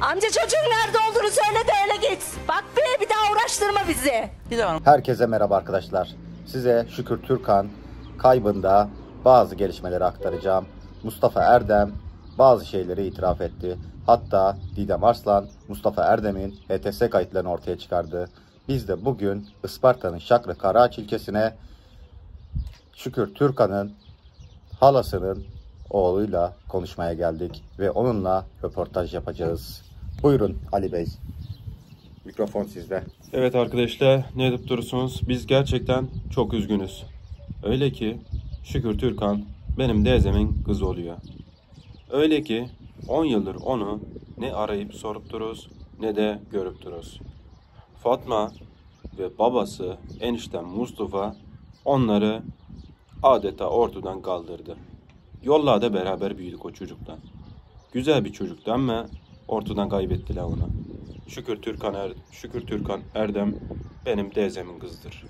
Amca çocuğun nerede olduğunu söyle de öyle git. Bak be bir daha uğraştırma bizi. Bir daha Herkese merhaba arkadaşlar. Size Şükür Türkan kaybında bazı gelişmeleri aktaracağım. Mustafa Erdem bazı şeyleri itiraf etti. Hatta Didem Arslan Mustafa Erdem'in HTS kayıtlarını ortaya çıkardı. Biz de bugün Isparta'nın Şaklı Karaağaç ilçesine Şükür Türkan'ın halasının oğluyla konuşmaya geldik ve onunla röportaj yapacağız. Buyurun Ali Bey. Mikrofon sizde. Evet arkadaşlar ne edip durursunuz? Biz gerçekten çok üzgünüz. Öyle ki Şükür Türkan benim teyzemin kızı oluyor. Öyle ki 10 yıldır onu ne arayıp sorup dururuz ne de görüp dururuz. Fatma ve babası eniştem Mustafa onları adeta ortadan kaldırdı. Yollarda beraber büyüdük o çocuktan. Güzel bir çocuktu ama ortadan kaybettiler onu. Şükür Türkan er, Şükür Türkan Erdem benim teyzemin kızıdır.